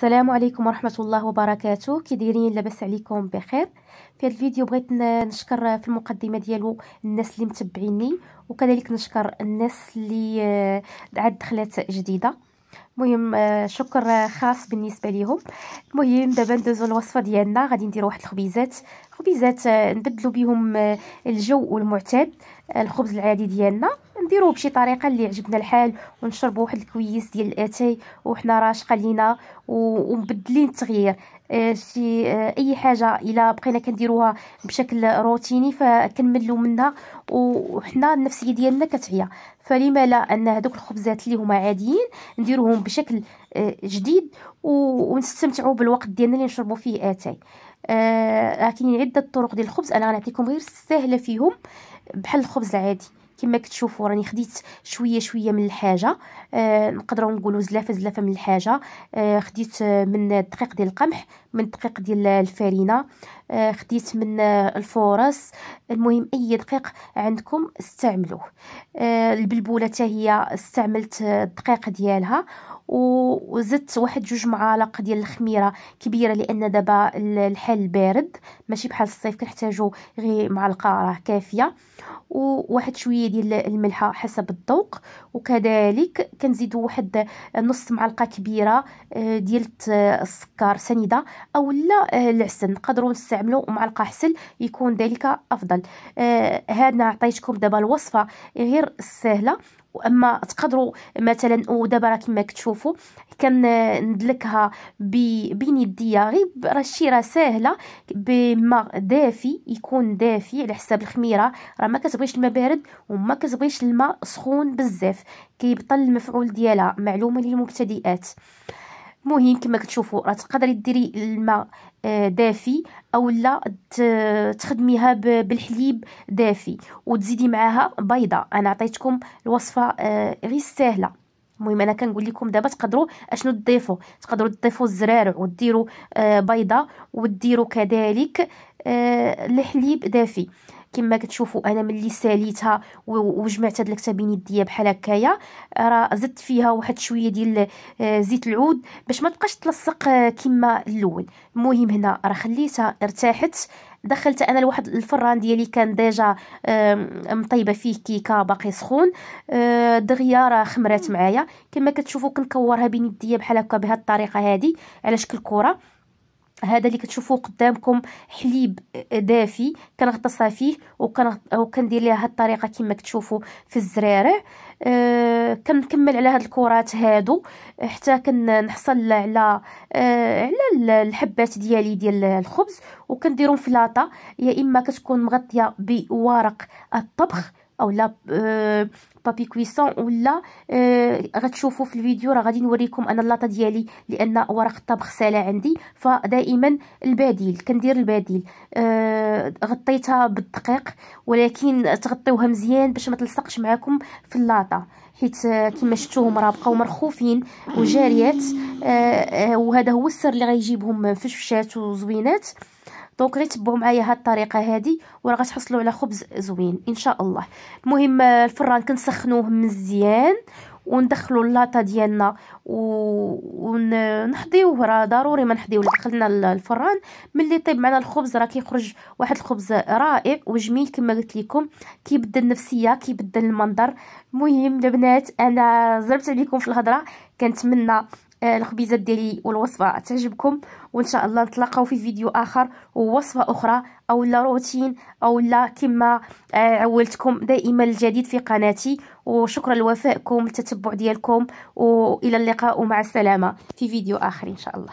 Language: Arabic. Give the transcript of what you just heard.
السلام عليكم ورحمة الله وبركاته. كي دايرين لاباس عليكم بخير. في هذا الفيديو بغيت نشكر في المقدمة ديالو الناس اللي متبعيني وكذلك نشكر الناس اللي آه، عاد دخلت جديدة. المهم آه، شكر خاص بالنسبة ليهم. المهم دابا ندوزو الوصفه ديالنا. غادي نديرو واحد الخبيزات. خبيزات آه، نبدلو بهم الجو والمعتاد الخبز العادي ديالنا. نديروه بشي طريقة اللي عجبنا الحال ونشربوا واحد الكويس ديال الاتاي وحنا راشقه لينا ومبدلين التغيير. آه، شي آه، أي حاجة إلا بقينا كنديروها بشكل روتيني فكنملوا منها وحنا النفسية ديالنا كتعيا. فلما لا أن هذوك الخبزات اللي هما عاديين نديروهم بشكل آه، جديد ونستمتعوا بالوقت ديالنا اللي نشربوا فيه اتاي آه كاينين عدة طرق ديال الخبز أنا غنعطيكم غير السهلة فيهم بحال الخبز العادي. كما كتشوفوا راني خديت شوية شوية من الحاجة. آه نقدروا نقولوا زلافة زلافة من الحاجة. آه خديت من الدقيق ديال القمح من الدقيق ديال الفارينة. خديت من الفورس المهم أي دقيق عندكم استعملوه. آه البلبولة حتى هي استعملت الدقيق ديالها وزدت واحد جوج معالق ديال الخميرة كبيرة لأن دابا الحال بارد. ماشي بحال الصيف كنحتاجو غير معلقة راه كافية. وواحد شوية ديال الملحة حسب الذوق. وكذلك كنزيدو واحد نص معلقة كبيرة آه، ديال السكر سنيدة أو لا آه، العسل. نقدروا نستعملوا معلقه عسل يكون ذلك أفضل. آه، هذا عطيتكم دابا الوصفة غير سهلة وأما تقدروا مثلا ودابا راه كما كتشوفوا كندلكها بين يديا غير راه الشي راه ساهلة بماء دافي يكون دافي على حساب الخميرة. راه ما كتبغيش الماء بارد وما كتبغيش الماء سخون بزاف. كيبطل المفعول ديالها معلومه للمبتدئات. مهم كما كتشوفوا راه تقدري ديري الماء آه، دافي أو لا تخدميها بالحليب دافي وتزيدي معاها بيضة. أنا عطيتكم الوصفة آه، غير سهلة. المهم أنا كنقول لكم دابا تقدروا أشنو تضيفوا. تقدروا تضيفوا الزرارع وديروا آه، بيضة وديروا كذلك الحليب دافي. كما كتشوفوا أنا ملي ساليتها وجمعت هاد الكتاب بين يديا بحال هكايا راه زدت فيها واحد شوية ديال آه، زيت العود باش ما تبقاش تلصق آه، كما الأول. المهم هنا راه خليتها ارتاحت. دخلت أنا لواحد الفران ديالي كان ديجا مطيبة فيه كيكه باقي سخون. آه، دغيا راه خمرات معايا. كما كتشوفوا كنكورها بين يديا بحال هكا بهذه الطريقة هذه على شكل كره هذا اللي كتشوفوه قدامكم حليب دافي كنغطسها فيه وكندير ليها هاد الطريقة كما كتشوفوا في الزرارع آه كنكمل على هاد الكرات هادو حتى كنحصل على آه على الحبات ديالي ديال الخبز. وكنديرهم في لاطه يا إما كتكون مغطية بورق الطبخ أولا بابي كويسون ولا غتشوفوا في الفيديو راه غادي نوريكم أنا اللاطة ديالي لأن ورق الطبخ سالا عندي فدائما البديل كندير البديل. آه غطيتها بالدقيق ولكن تغطيوها مزيان باش ما تلصقش معكم في اللاطة. حيت آه كما شفتوهم راه بقاو مرخوفين وجاريات. آه وهذا هو السر اللي غيجيبهم فشفشات وزوينات. دونك غير تبعوا معايا هاد الطريقة هادي وراه غتحصلوا على خبز زوين إن شاء الله. المهم الفران كنسخنوه مزيان وندخلوا اللاطه ديالنا ونحضيوه. راه ضروري ما نحضيو دخلنا الفران. ملي طيب معنا الخبز راه كيخرج واحد الخبز رائع وجميل كما قلت لكم. كيبدل النفسية كيبدل المنظر. المهم البنات أنا زربت عليكم في الهضرة. كنتمنى آه، الخبيزات ديالي والوصفة تعجبكم وإن شاء الله نتلاقاو في فيديو آخر ووصفة أخرى أو لا روتين أو لا كما آه، عولتكم دائما الجديد في قناتي. وشكرا لوفائكم التتبع ديالكم والى اللقاء ومع السلامة في فيديو آخر إن شاء الله.